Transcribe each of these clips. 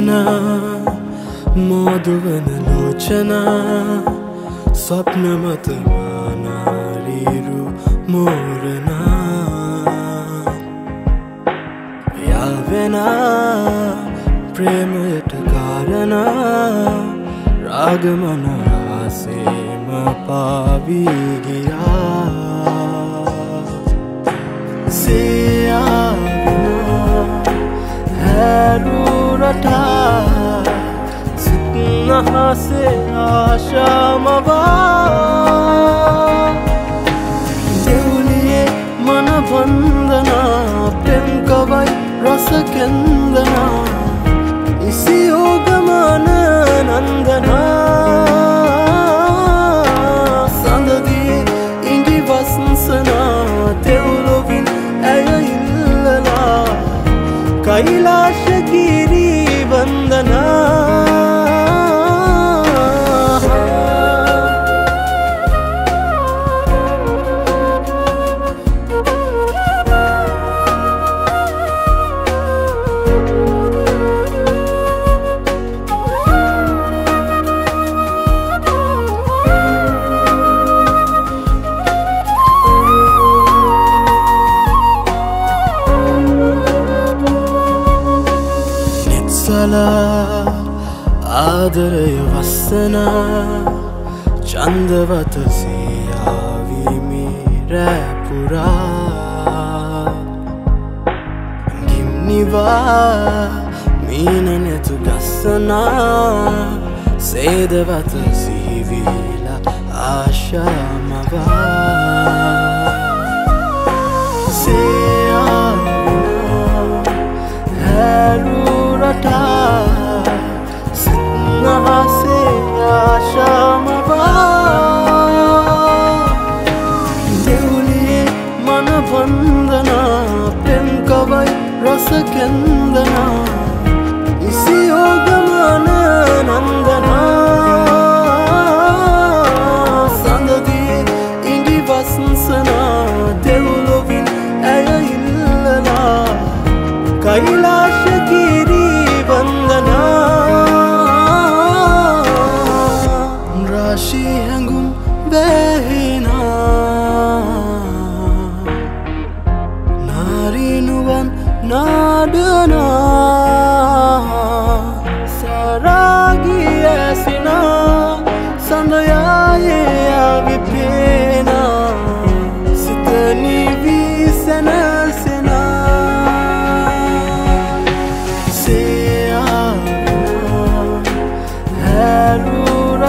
වචන මෝදුවන ලෝචන ස්වප්නමතමානාරීරු මෝරණ. යාවෙන ප්‍රේමයට කාරණ රාගමන ආසේම පාවීගියා හැරුරටා සිත්නහසේ ආශාමවා දෙවුලියේ මනබන්දනා පෙම්කවයි රසකෙන්දනා ඉසියෝගමන නන්දනා. සඳදී ඉඟි වස්සනා තෙවුලොවින් ඇය ඉල්ලලා. කයිලාශකිරී නිත්සල ආදරය වස්සන චන්දවත සියාවිමි රැපුරා ගිම්නිවා මීන නැතු ගස්සනා සේදවත සීවීලා ආශාමවා රසකැන්දනා ඉසියෝගමන නන්දනා සඳදී ඉඟි වස්සනා දෙවුලොවින් ඇය ඉල්ලලා කයිලාශකිරී වන්දනා රාශී හැඟුම් බැහිනා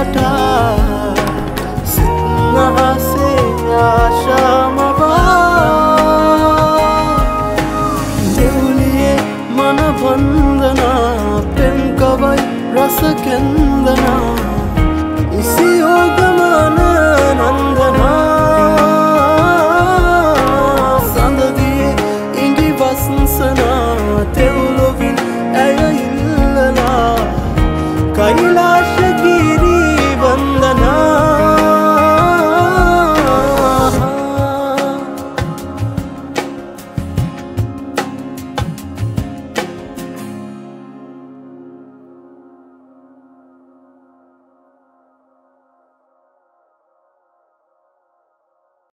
Dakota.